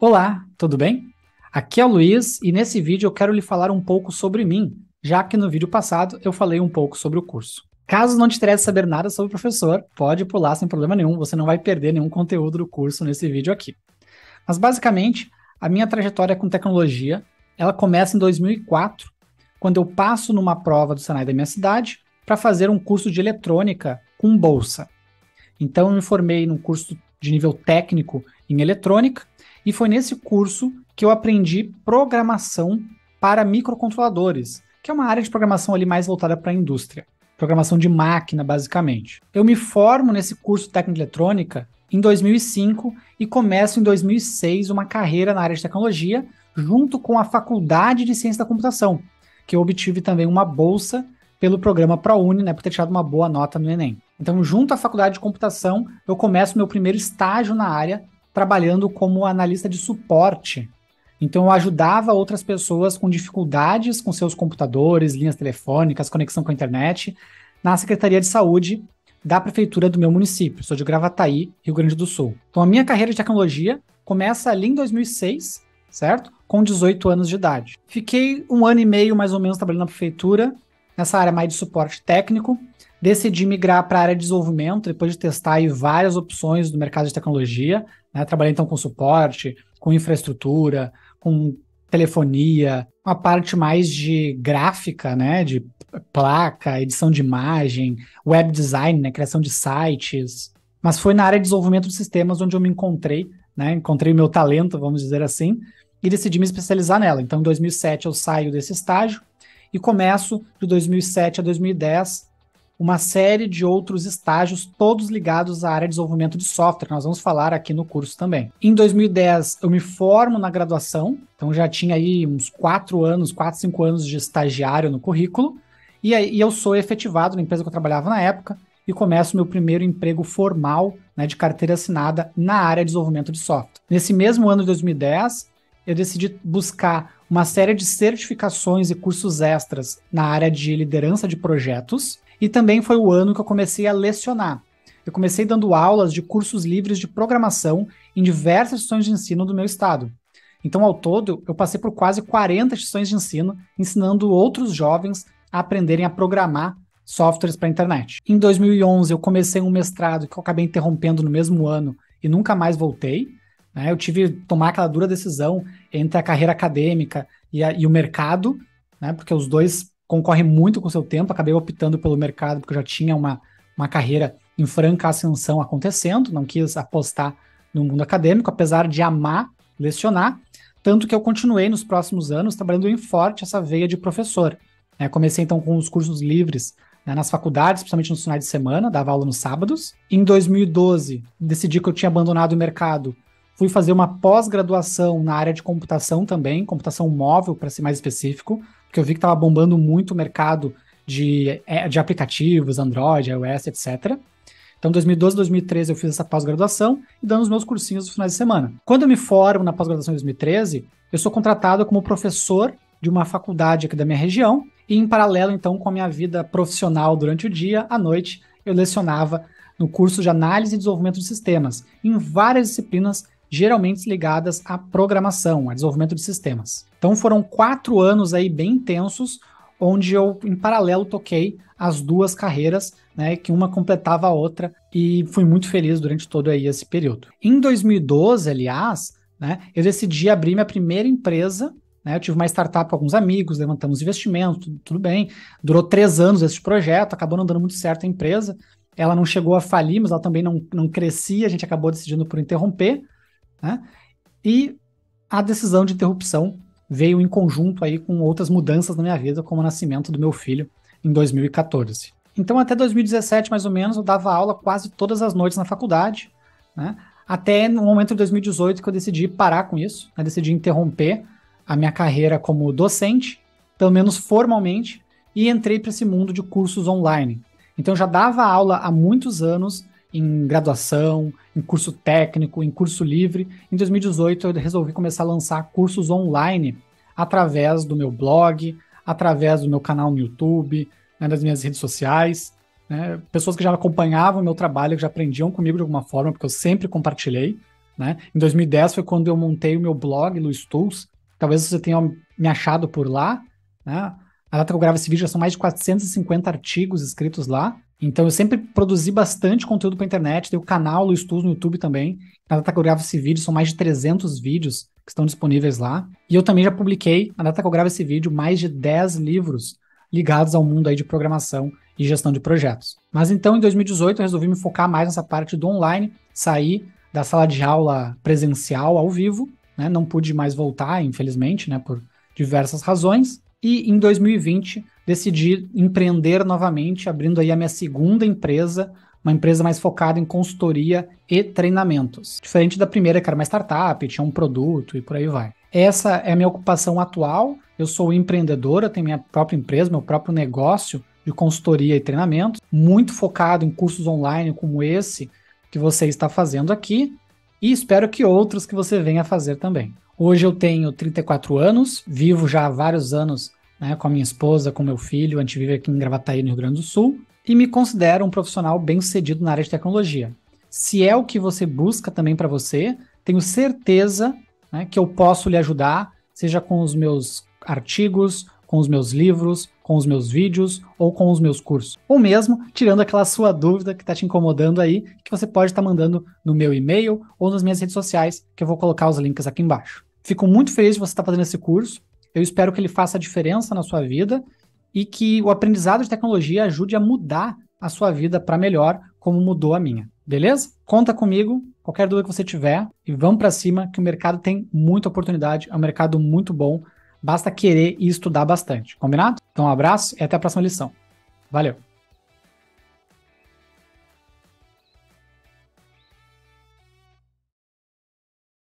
Olá, tudo bem? Aqui é o Luiz e nesse vídeo eu quero lhe falar um pouco sobre mim, já que no vídeo passado eu falei um pouco sobre o curso. Caso não te interesse saber nada sobre o professor, pode pular sem problema nenhum, você não vai perder nenhum conteúdo do curso nesse vídeo aqui. Mas basicamente, a minha trajetória com tecnologia, ela começa em 2004, quando eu passo numa prova do Senai da minha cidade para fazer um curso de eletrônica com bolsa. Então eu me formei num curso de nível técnico em eletrônica e foi nesse curso que eu aprendi programação para microcontroladores, que é uma área de programação ali mais voltada para a indústria. Programação de máquina, basicamente. Eu me formo nesse curso técnico eletrônica em 2005 e começo em 2006 uma carreira na área de tecnologia, junto com a Faculdade de Ciência da Computação, que eu obtive também uma bolsa pelo programa ProUni, né, por ter tirado uma boa nota no Enem. Então, junto à Faculdade de Computação, eu começo meu primeiro estágio na área, trabalhando como analista de suporte. Então eu ajudava outras pessoas com dificuldades com seus computadores, linhas telefônicas, conexão com a internet, na Secretaria de Saúde da prefeitura do meu município. Sou de Gravataí, Rio Grande do Sul. Então a minha carreira de tecnologia começa ali em 2006, certo? Com 18 anos de idade. Fiquei um ano e meio mais ou menos trabalhando na prefeitura, nessa área mais de suporte técnico. Decidi migrar para a área de desenvolvimento, depois de testar aí várias opções do mercado de tecnologia. Né? Trabalhei então com suporte, com infraestrutura, com telefonia, uma parte mais de gráfica, né, de placa, edição de imagem, web design, né, criação de sites. Mas foi na área de desenvolvimento de sistemas onde eu me encontrei, né, encontrei o meu talento, vamos dizer assim, e decidi me especializar nela. Então, em 2007 eu saio desse estágio e começo de 2007 a 2010 uma série de outros estágios, todos ligados à área de desenvolvimento de software, nós vamos falar aqui no curso também. Em 2010, eu me formo na graduação, então já tinha aí uns quatro anos, quatro, cinco anos de estagiário no currículo, e aí eu sou efetivado na empresa que eu trabalhava na época, e começo meu primeiro emprego formal, né, de carteira assinada na área de desenvolvimento de software. Nesse mesmo ano de 2010, eu decidi buscar uma série de certificações e cursos extras na área de liderança de projetos e também foi o ano que eu comecei a lecionar. Eu comecei dando aulas de cursos livres de programação em diversas instituições de ensino do meu estado. Então, ao todo, eu passei por quase 40 instituições de ensino, ensinando outros jovens a aprenderem a programar softwares para a internet. Em 2011, eu comecei um mestrado que eu acabei interrompendo no mesmo ano e nunca mais voltei. Né? Eu tive que tomar aquela dura decisão entre a carreira acadêmica e, a, e o mercado, né? porque os dois concorre muito com o seu tempo, acabei optando pelo mercado porque eu já tinha uma, uma carreira em franca ascensão acontecendo, não quis apostar no mundo acadêmico, apesar de amar lecionar, tanto que eu continuei nos próximos anos trabalhando em forte essa veia de professor. É, comecei então com os cursos livres né, nas faculdades, principalmente nos finais de semana, dava aula nos sábados. Em 2012, decidi que eu tinha abandonado o mercado, fui fazer uma pós-graduação na área de computação também, computação móvel, para ser mais específico, porque eu vi que estava bombando muito o mercado de, é, de aplicativos, Android, iOS, etc. Então, 2012, 2013 eu fiz essa pós-graduação e dando os meus cursinhos nos finais de semana. Quando eu me formo na pós-graduação em 2013, eu sou contratado como professor de uma faculdade aqui da minha região e em paralelo, então, com a minha vida profissional durante o dia, à noite, eu lecionava no curso de análise e desenvolvimento de sistemas, em várias disciplinas geralmente ligadas à programação, a desenvolvimento de sistemas. Então foram quatro anos aí bem intensos, onde eu, em paralelo, toquei as duas carreiras, né, que uma completava a outra, e fui muito feliz durante todo aí esse período. Em 2012, aliás, né, eu decidi abrir minha primeira empresa, né, eu tive uma startup com alguns amigos, levantamos investimento, tudo, tudo bem, durou três anos esse projeto, acabou não dando muito certo a empresa, ela não chegou a falir, mas ela também não, não crescia, a gente acabou decidindo por interromper, né? E a decisão de interrupção veio em conjunto aí com outras mudanças na minha vida, como o nascimento do meu filho em 2014. Então, até 2017, mais ou menos, eu dava aula quase todas as noites na faculdade, né? Até no momento de 2018 que eu decidi parar com isso, né? decidi interromper a minha carreira como docente, pelo menos formalmente, e entrei para esse mundo de cursos online. Então, eu já dava aula há muitos anos em graduação, em curso técnico, em curso livre. Em 2018, eu resolvi começar a lançar cursos online através do meu blog, através do meu canal no YouTube, né, minhas redes sociais. Né, pessoas que já acompanhavam o meu trabalho, que já aprendiam comigo de alguma forma, porque eu sempre compartilhei. Né? Em 2010 foi quando eu montei o meu blog, Luiz Tools. Talvez você tenha me achado por lá. Né? A data que eu gravo esse vídeo já são mais de 450 artigos escritos lá. Então eu sempre produzi bastante conteúdo para internet. Tem o canal Luiz Tools no YouTube também. Na data que eu gravo esse vídeo, são mais de 300 vídeos que estão disponíveis lá. E eu também já publiquei, na data que eu gravo esse vídeo, mais de 10 livros ligados ao mundo aí de programação e gestão de projetos. Mas então, em 2018, eu resolvi me focar mais nessa parte do online, sair da sala de aula presencial ao vivo, né? Não pude mais voltar, infelizmente, né, por diversas razões. E em 2020 decidi empreender novamente, abrindo aí a minha segunda empresa, uma empresa mais focada em consultoria e treinamentos. Diferente da primeira, que era uma startup, tinha um produto e por aí vai. Essa é a minha ocupação atual. Eu sou empreendedora, tenho minha própria empresa, meu próprio negócio de consultoria e treinamento, muito focado em cursos online como esse que você está fazendo aqui e espero que outros que você venha fazer também. Hoje eu tenho 34 anos, vivo já há vários anos né, com a minha esposa, com meu filho, a gente vive aqui em Gravataí, no Rio Grande do Sul, e me considero um profissional bem sucedido na área de tecnologia. Se é o que você busca também para você, tenho certeza né, que eu posso lhe ajudar, seja com os meus artigos, com os meus livros, com os meus vídeos ou com os meus cursos. Ou mesmo tirando aquela sua dúvida que está te incomodando aí, que você pode estar tá mandando no meu e-mail ou nas minhas redes sociais, que eu vou colocar os links aqui embaixo. Fico muito feliz de você estar fazendo esse curso. Eu espero que ele faça a diferença na sua vida e que o aprendizado de tecnologia ajude a mudar a sua vida para melhor, como mudou a minha. Beleza? Conta comigo, qualquer dúvida que você tiver, e vamos para cima, que o mercado tem muita oportunidade, é um mercado muito bom, basta querer e estudar bastante. Combinado? Então, um abraço e até a próxima lição. Valeu!